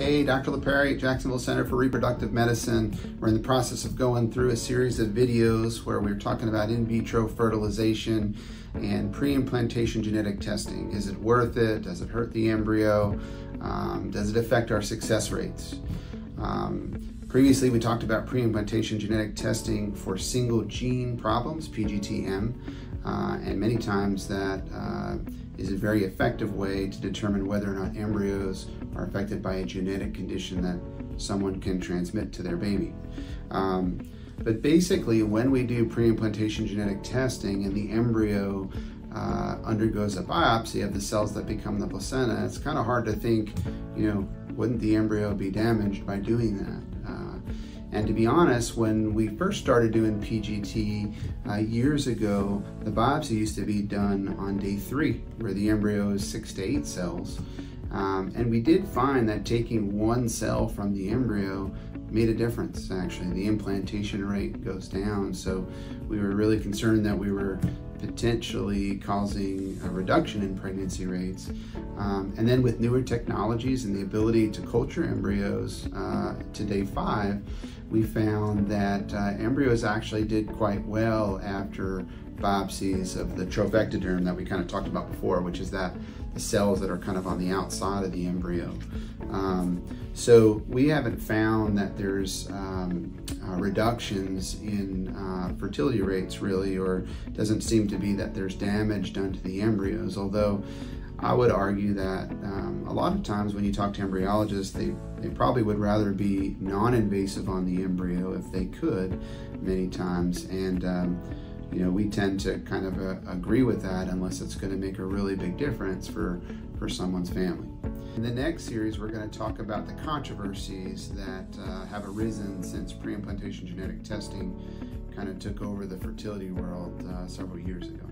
Hey, Dr. Lipari, Jacksonville Center for Reproductive Medicine. We're in the process of going through a series of videos where we're talking about in vitro fertilization and pre-implantation genetic testing. Is it worth it? Does it hurt the embryo? Um, does it affect our success rates? Um, previously, we talked about pre-implantation genetic testing for single gene problems, PGTM, uh, and many times that uh, is a very effective way to determine whether or not embryos are affected by a genetic condition that someone can transmit to their baby. Um, but basically, when we do pre-implantation genetic testing and the embryo uh, undergoes a biopsy of the cells that become the placenta, it's kind of hard to think, you know, wouldn't the embryo be damaged by doing that? And to be honest, when we first started doing PGT uh, years ago, the biopsy used to be done on day three, where the embryo is six to eight cells. Um, and we did find that taking one cell from the embryo made a difference actually. The implantation rate goes down. So we were really concerned that we were potentially causing a reduction in pregnancy rates. Um, and then with newer technologies and the ability to culture embryos uh, to day five, we found that uh, embryos actually did quite well after biopsies of the trophectoderm that we kind of talked about before, which is that the cells that are kind of on the outside of the embryo. Um, so we haven't found that there's um, uh, reductions in uh, fertility rates really, or doesn't seem to be that there's damage done to the embryos, although I would argue that um, a lot of times when you talk to embryologists, they, they probably would rather be non-invasive on the embryo if they could many times. And, um, you know, we tend to kind of uh, agree with that unless it's going to make a really big difference for, for someone's family. In the next series, we're going to talk about the controversies that uh, have arisen since pre-implantation genetic testing kind of took over the fertility world uh, several years ago.